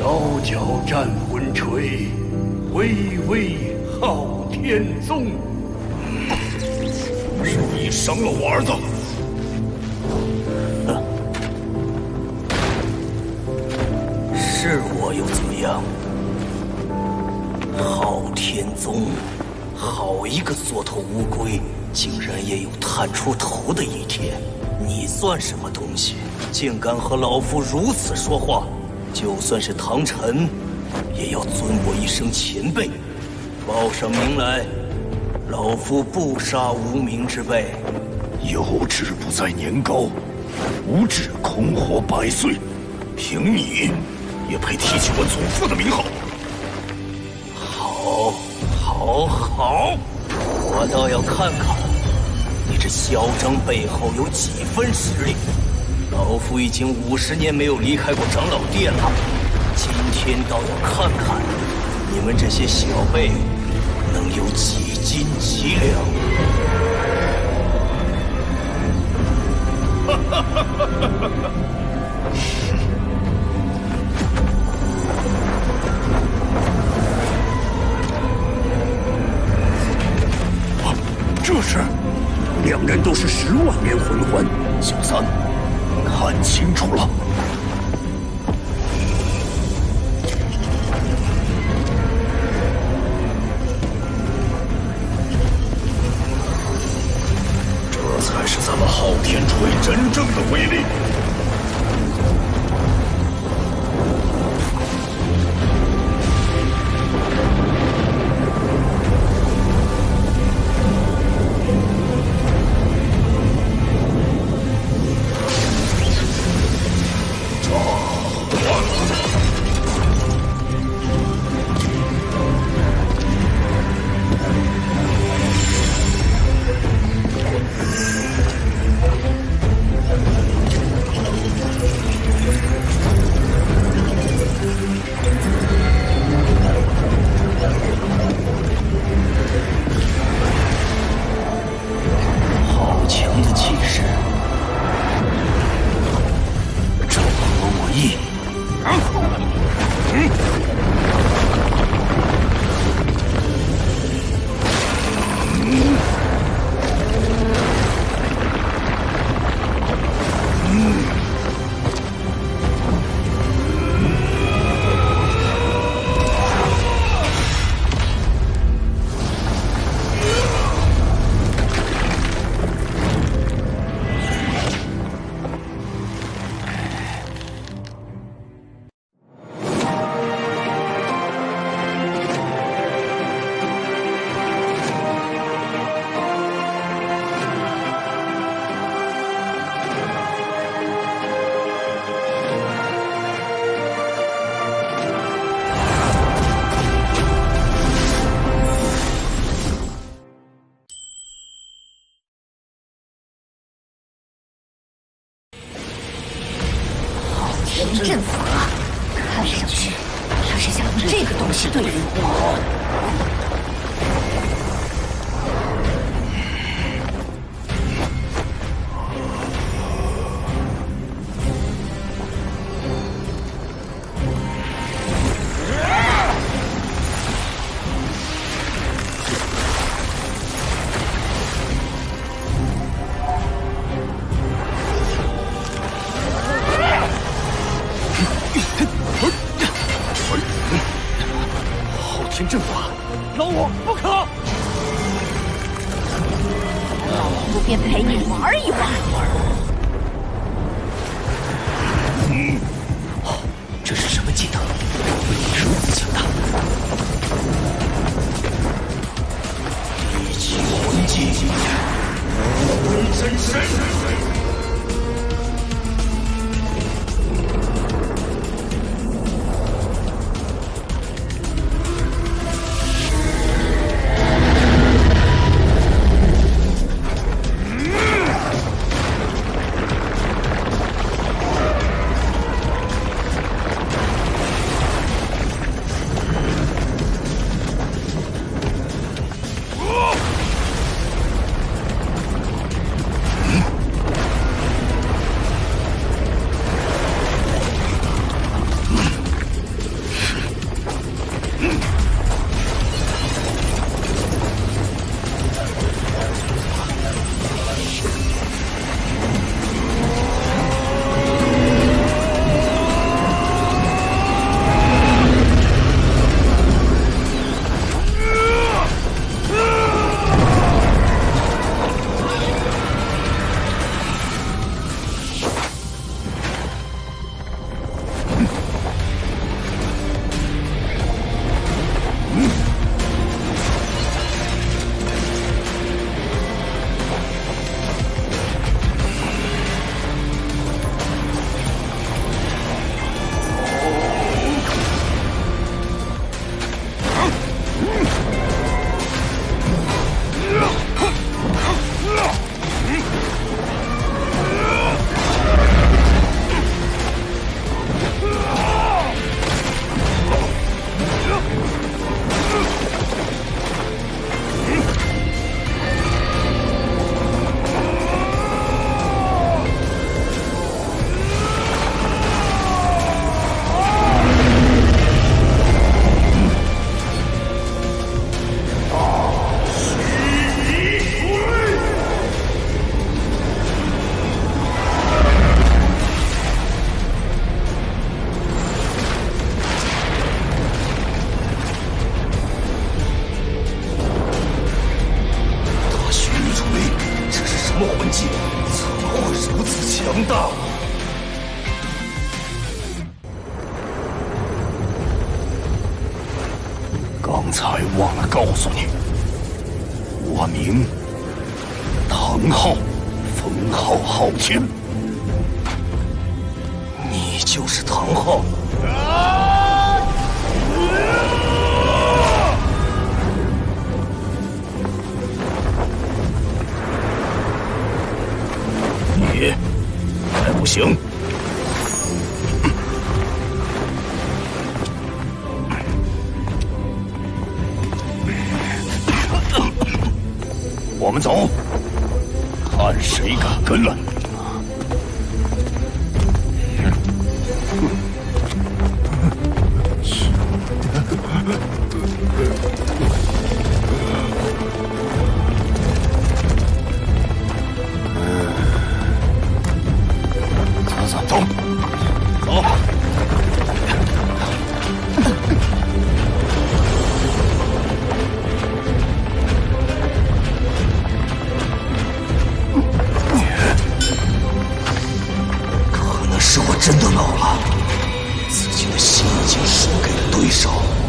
皎皎战魂锤，巍巍昊天宗。是你伤了我儿子。是我又怎么样？昊天宗，好一个缩头乌龟，竟然也有探出头的一天！你算什么东西？竟敢和老夫如此说话？就算是唐晨，也要尊我一声前辈，报上名来。老夫不杀无名之辈。有志不在年高，无志空活百岁。凭你！也配提起我祖父的名号？好，好，好！我倒要看看你这嚣张背后有几分实力。老夫已经五十年没有离开过长老殿了，今天倒要看看你们这些小辈能有几斤几两。哈哈哈哈哈哈！这是，两人都是十万年魂环。小三，看清楚了，是对于。行阵法，老五不可！老夫便陪你玩一玩。嗯，这是什么技能？才忘了告诉你，我名唐昊，封号昊天。你就是唐昊？我们走，看谁敢跟了。